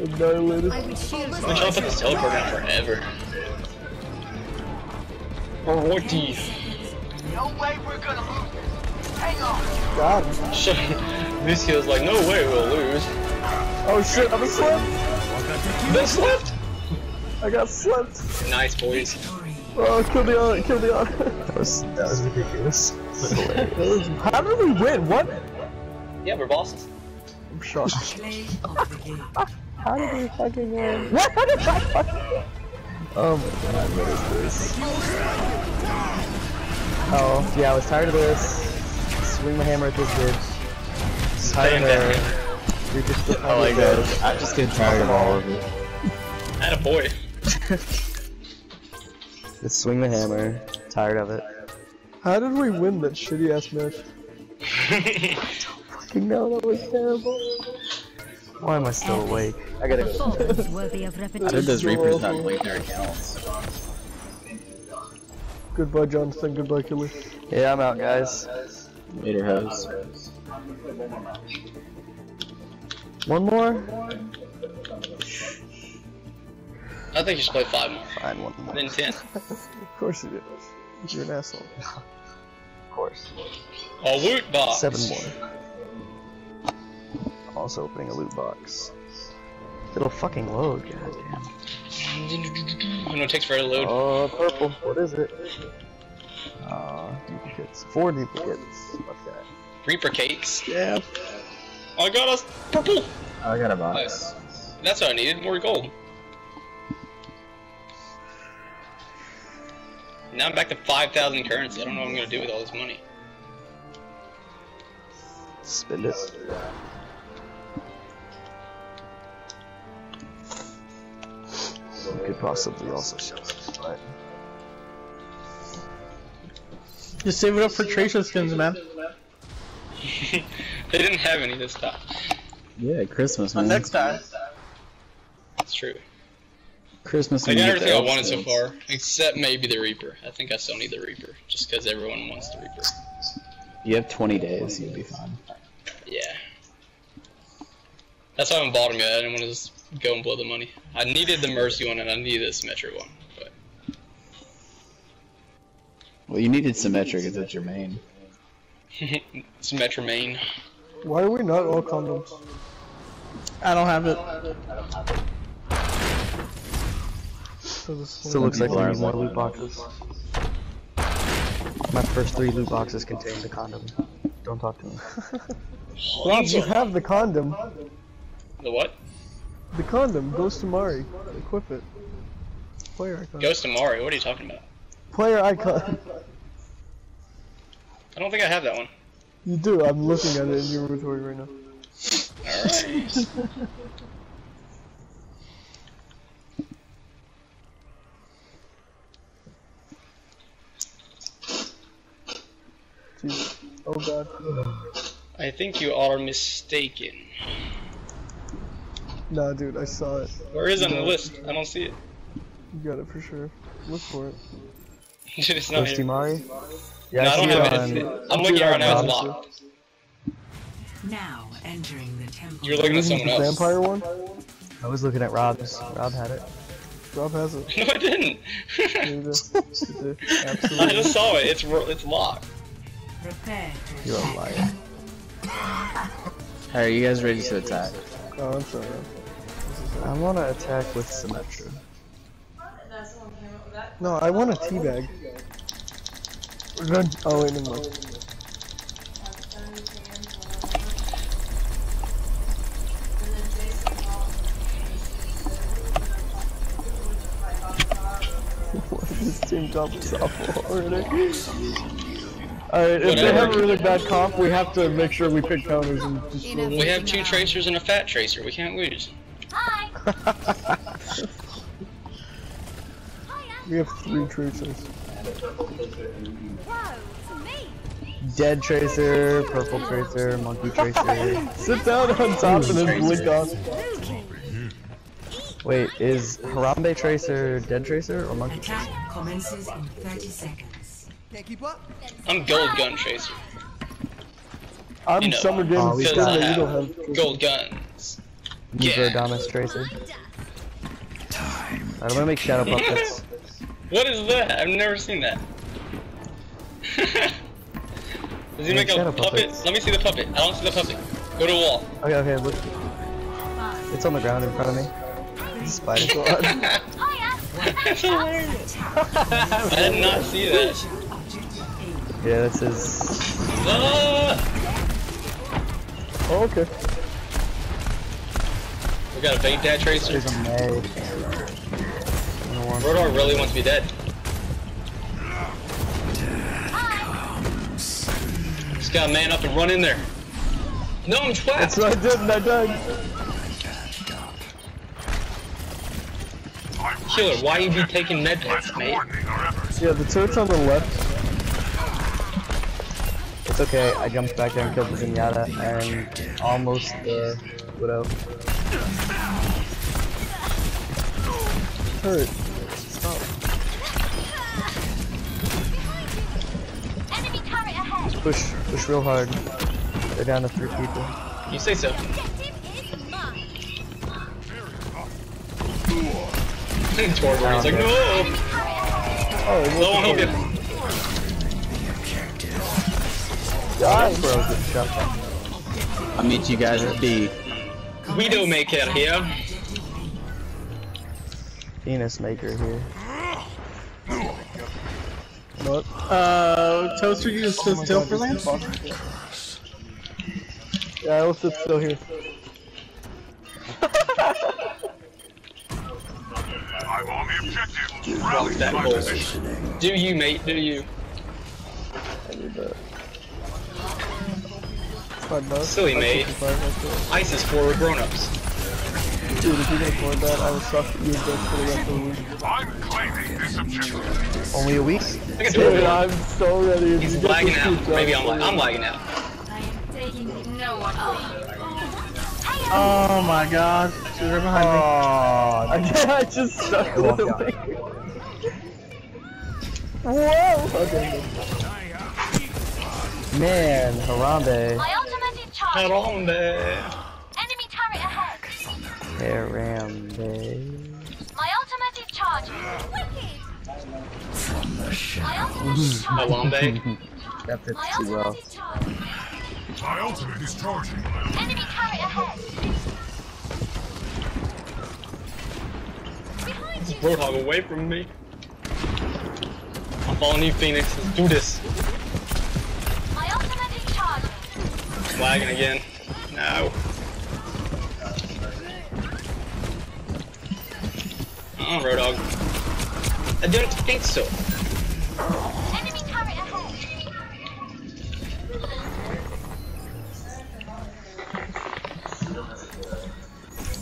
Annihilated. I would shield I'm trying to put this teleport down forever. Or what do you? No way we're gonna lose this. Hang on. God. Shit. Lucio's like, no way we'll lose. Oh shit, I'm a slip! They slipped! I got slipped! Nice, boys. Oh, kill the on, kill the uh, on. That was that was ridiculous. How did we win? What? Yeah, we're bosses. I'm shocked. Play of the game. How did we fucking win? What? How did I fucking Oh my god, what is this? Oh, yeah, I was tired of this. Swing my hammer at this bitch. Tired of her. Reaper still Oh my god, I just get tired of all of it. Had a boy. Just swing the hammer. Tired of it. How did we win that shitty ass match? I don't fucking no, that was terrible. Why am I still awake? I gotta go. performance worthy of How did repetition. those Reapers not link their accounts? Goodbye, Jonathan. Goodbye, Killer. Yeah, I'm out, guys. Later, hoes. One more? I think you should play five more. Fine, one more. Then ten. Of course you did. You're an asshole. Of course. A loot box. Seven more. Also opening a loot box. It'll fucking load, goddamn. I know it takes forever to load. Oh, purple. What is it? Uh, duplicates. Four duplicates. Fuck that. Reaper cakes. Yeah. I got us purple. I got a Nice. That's what I needed. More gold. Now I'm back to 5,000 currency. I don't know what I'm gonna do with all this money. Spend it. Could possibly also sell it, but Just save it up for Tracer skins, man. they didn't have any this time. yeah, Christmas man. Next time. That's true. Christmas. I when got you everything I the wanted so far, except maybe the Reaper. I think I still need the Reaper, just because everyone wants the Reaper. skins. You have 20 days. You'll be fine. Yeah. That's why I haven't bought them yet. I didn't want to just go and blow the money. I needed the Mercy one and I needed the Symmetra one, but Well, you needed Symmetra. Is that your main? Symmetra main. Why are we not all condoms? I don't have it. So this Still looks like we need are more loot boxes. My first three loot boxes contained the condom. Don't talk to me. Rob, you have the condom. The what? The condom. Ghost Amari. Equip it. Player icon. Ghost of Mario. What are you talking about? Player icon. I don't think I have that one. You do. I'm looking at it in your inventory right now. Alright. Oh god. I think you are mistaken. Nah, dude, I saw it. Where is it on the list? I don't see it. You got it for sure. Look for it. it's not Ghosty here. Mari? No, Yeah, I I don't have it it. on. It's- I'm looking at it right now. It's locked. Now entering the temple. You're looking at Isn't someone the else. vampire one? I was looking at Rob's. Rob had it. Rob has it. No, I didn't. You do. You do. I just saw it. It's it's locked. Prepare to You're a liar. Hey, are you guys ready to attack? Oh, I'm sorry. I want to attack with Symmetra. No, I want a teabag. We're good. Oh, wait, never mind. this team comp is awful already. Alright, if they have a really bad comp, we have to make sure we pick counters and just We have two tracers and a fat tracer. We can't lose. Hi. We have three tracers. Whoa, it's me. Dead Tracer, Purple Tracer, Monkey Tracer. Sit down on top and then blink on. Wait, is Harambe Tracer Dead Tracer or Monkey Tracer? commences in 30 seconds. I'm gold gun tracer. I'm You know, Summer Game Oh, we Skin got that you don't have. Gold guns. Use Yeah. Radamas Tracer. Alright, I'm gonna make Shadow Puppets. What is that? I've never seen that. Does he Make make a shadow puppet? puppets. Let me see the puppet. I don't see the puppet. Go to wall. Okay, okay, look. It's on the ground in front of me. It's a spider. Hiya. That's hilarious. I did not see that. yeah, this is. Ah! Oh, okay. We got a bait dad tracer. There's a. Rodar really wants to be dead. Just gotta man up and run in there. No, I'm trapped. That's what I did and I died. Killer, why are you be taking med packs, mate? Yeah, the turret's on the left. It's okay, I jumped back there and killed the Zenyatta and almost the Widow. Turret. Enemy turret ahead. Push, push real hard. They're down to three people. You say so. Objective is mine. Torbjorn, he's like, no! Oh, it No one help you. Die, bro, get shot down. I'll meet you guys at B. Widowmaker here. Penis maker here. What? Uh, Toaster, you just stood still for Lance? Yeah, I will sit still here. I'm on the objective. Drop that bowl. Do you, mate? Do you? I need that. Silly mate. fifty-five, that's it. Ice is for grown-ups. Dude, if you can afford that, I will suck you dick for the rest of the week. I'm claiming this objective. Only a week? I can do Dude, it. I'm so ready. He's to lagging out. Maybe. I'm, I'm lagging out. I am taking no one. Oh my god. She's right behind me. Oh, I, I just stuck with out. it. Whoa! Okay. man, Harambe. My ultimate is charged. Not Harambe. My ultimate is. My ultimate is charged. Alambe. That fits My too well. My ultimate is charging. Enemy turret ahead. Roadhog away from me. I'm following you, Phoenix. Let's do this. My ultimate is charged. Lagging again. No. Uh-uh, Roadhog. I don't think so. Enemy turret ahead.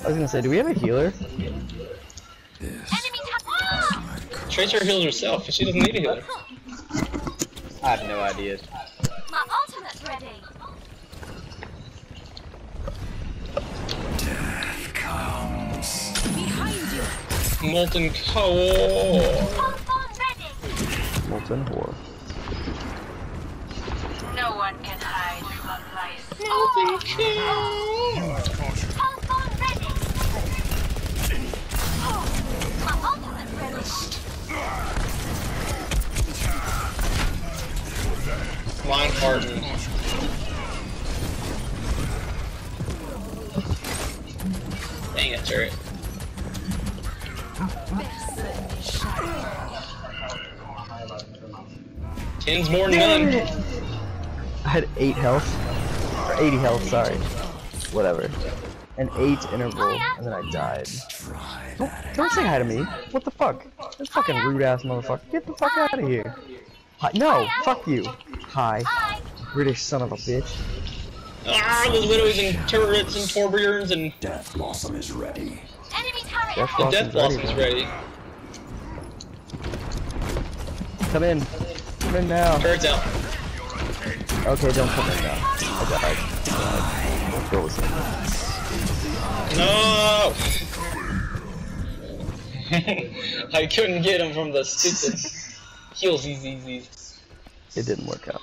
I was gonna say, do we have a healer? Enemy. Ah! Tracer heals herself. She doesn't need a healer. I have no idea. Molten core. Molten Whore. No one can hide from my soul. Pulsar ready. My. Line Harden. Dang it, turret. Ten's more than none. I had 8 health. Or 80 health, sorry. Whatever. An 8 interval, and then I died. Don't, don't say hi to me. What the fuck? That fucking rude ass motherfucker. Get the fuck out of here. Hi, no, fuck you. Hi. Hi. British son of a bitch. Ah, those widows and turrets and Torbjorns and Enemy turret Death the Death Blossom's ready. ready. Come in. Come in now. Turret's out. Okay, don't come in now. I died. I died. With. No! I couldn't get him from the stupid heals easy. It didn't work out.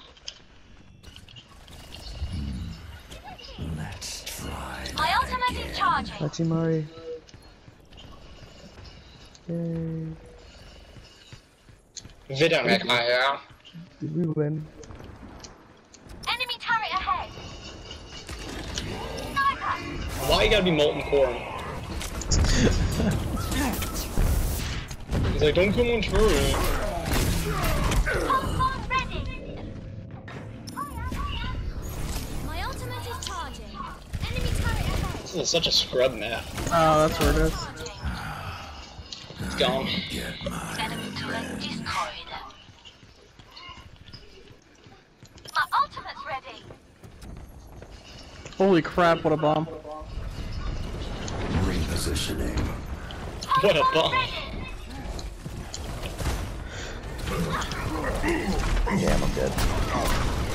Let's try. My ultimate is charging. Hachimari. Yay. Vidamekaya. Did we win? Enemy turret ahead. Sniper. Why you gotta be molten core? He's like, don't come on turret. Pulse bomb ready. My ultimate is charging. Enemy turret ahead. This is such a scrub map. Oh, that's where it is. It's gone. Enemy turret destroyed. My ultimate's ready. Holy crap, what a bomb. Repositioning. What a bomb. Damn, I'm dead.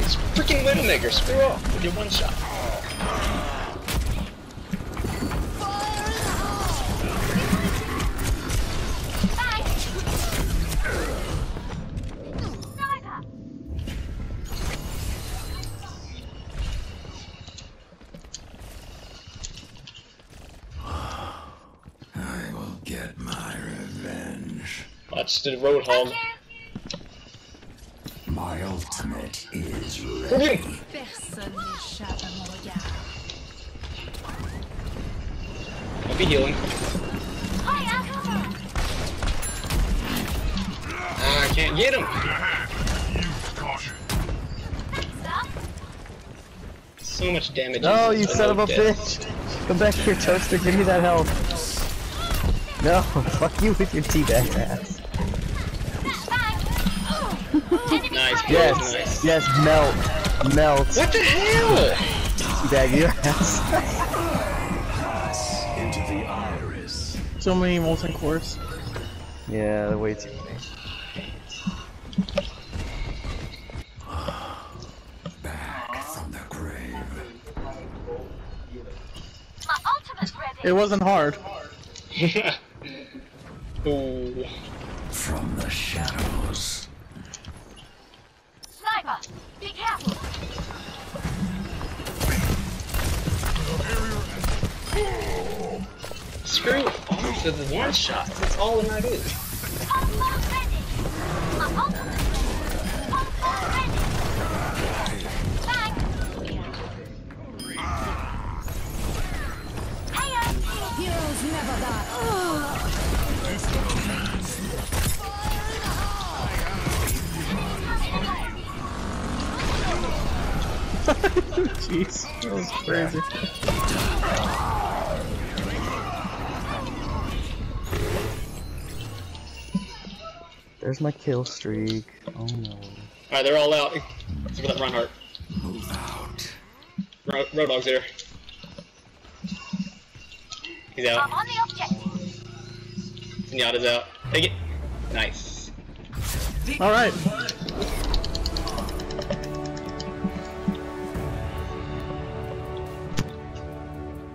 It's freaking Widowmaker. Screw off with your one shot. Watch the Roadhog. My ultimate is ready. Personne n'échappe à. I'll be healing. Ah, I can't get him. So much damage. Oh, you just son of a death. bitch! Come back here, Toaster, give me that health. No, fuck you with your teabag ass. Enemy Nice, Yes, nice. yes, melt. Melt. What the hell? Bag your ass. into the iris. So many molten cores. yeah, they're way too many. Back from the grave. My ultimate's ready. It wasn't hard. Ooh. From the shadows. Sniper. Be careful. Screw off to the one shot. That's all in that is. Pulse. My ultimate's ready. Pulse bomb ready. Bang. Hiya. Heroes never die. Jeez, that was crazy. There's my kill streak. Oh no. Alright, they're all out. Except for that Reinhardt. Move out. Ro Roadhog's there. He's I'm out. on the objective. Zenyatta's out. Take it. Nice. Alright.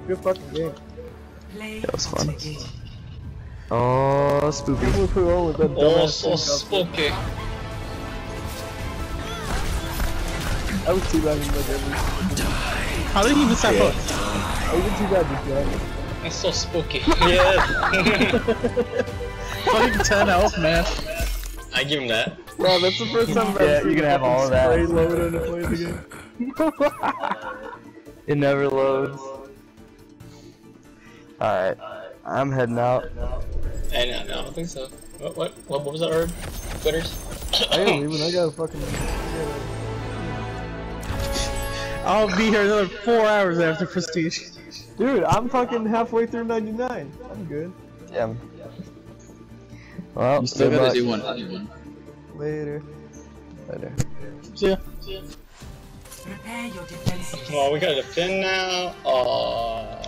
Good fucking game. That was fun. Oh, Can't spoopy. believe who rolled with that Oh, so spooky. I was too bad in like every. How did he miss that hook? I was too bad to jump. That's so spooky. yeah. Fucking 10 health, man. I give him that. Wow, that's the first time I've Yeah, ever you seen can have all of that. Spray load and play the game. It never loads. Alright. I'm heading out. And uh, no, I don't think so. What, what, what, what was that herb? Quitters? I ain't leaving. I gotta fucking. I'll be here another four hours after Prestige. Dude, I'm fucking halfway through 99. I'm good. Damn. Well, You still good gotta do one one. Later. Later. See ya. Prepare your defenses. Oh, we gotta defend now. Oh.